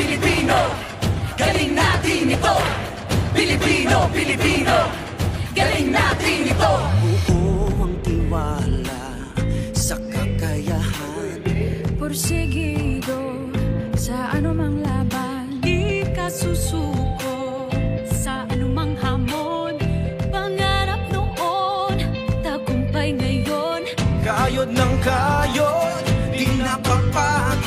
Pilipino Galing natin ito. Pilipino, Pilipino Galing natin ito. Buo ang tiwala sa kakayahan. Porsigido sa anumang laban. Di ka susuko sa anumang hamon. Pangarap noon, tagumpay ngayon. Kayod ng kayod, di napapagod.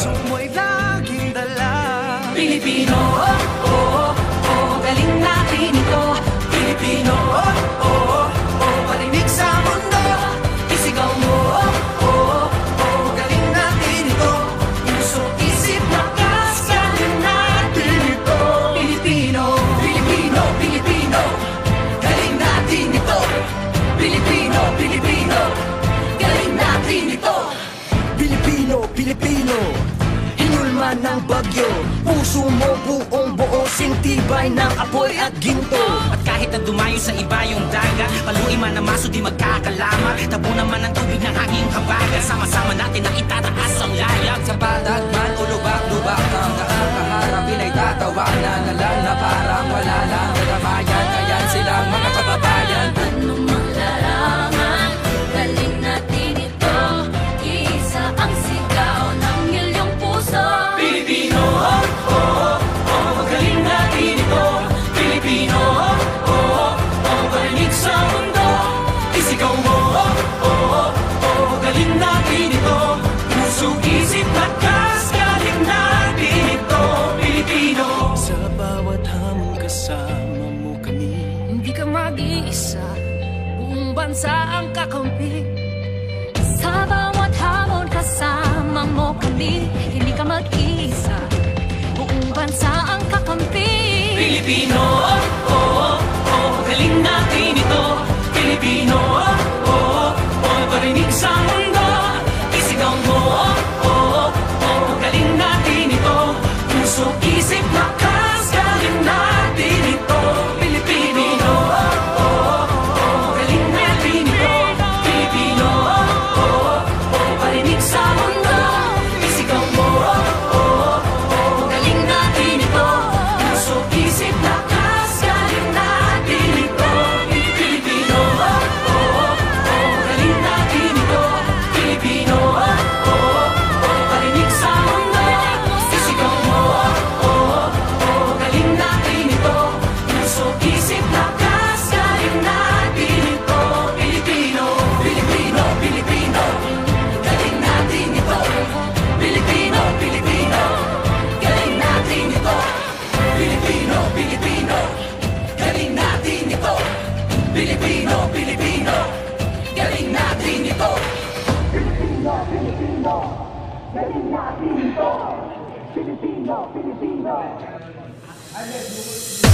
puso mo'y laging dala Pilipino, oh, oh. tama ng bagyo Puso mo buong buo Sintibay ng apoy at ginto. At kahit na dumayo sa iba yung daga Paluin man ang maso di magkakalama Tabo naman ang tubig ng hanging habagan Sama-sama natin na itataas ang layag. Sa balat bansa ang kakampi. Sa bawat hamon kasama mo kami. Hindi ka mag-isa. Buong bansa ang kakampi. Pilipino, oh, oh, oh Galing natin ito. Pilipino, oh, oh, oh Parinig sa Aleluia.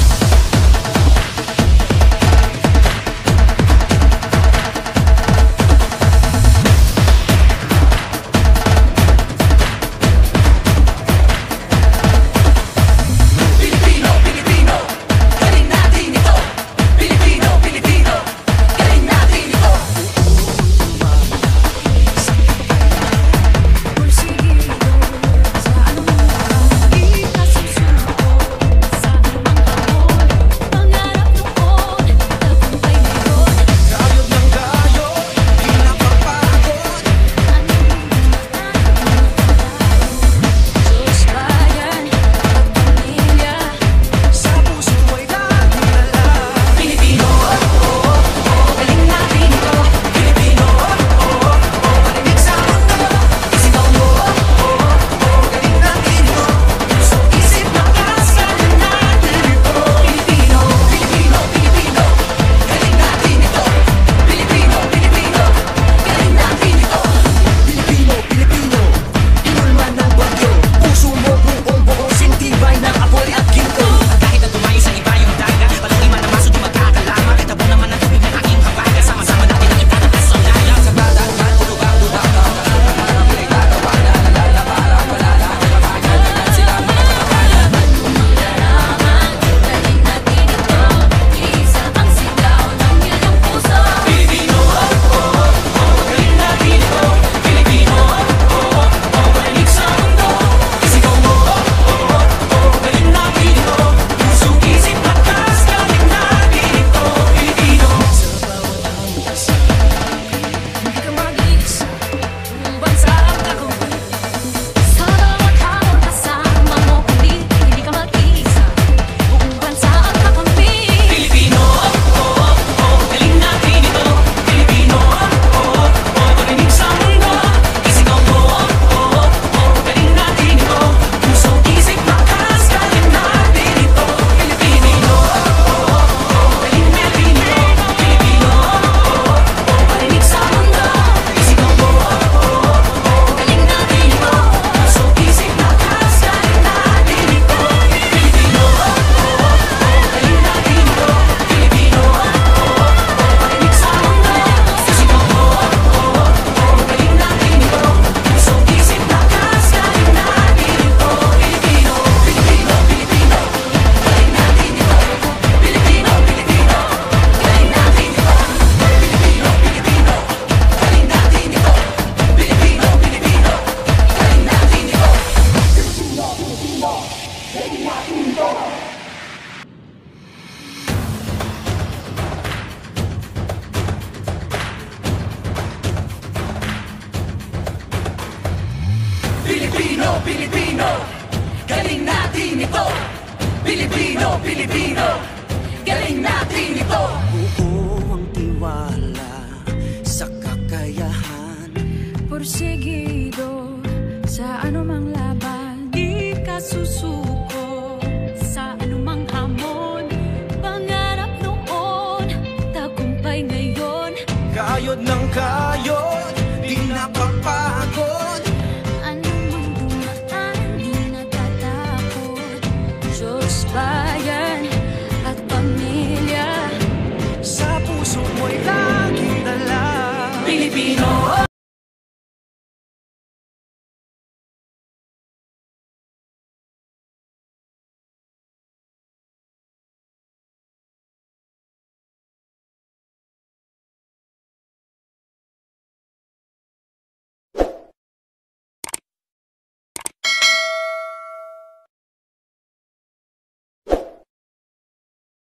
Pilipino, Pilipino. Galing natin ito. Pilipino, Pilipino. Galing natin ito. Buo ang tiwala sa kakayahan. Porsigido sa anumang laban Di ka susuko sa anumang hamon. Pangarap noon, tagumpay ngayon. Kayod ng kaya su humanidad.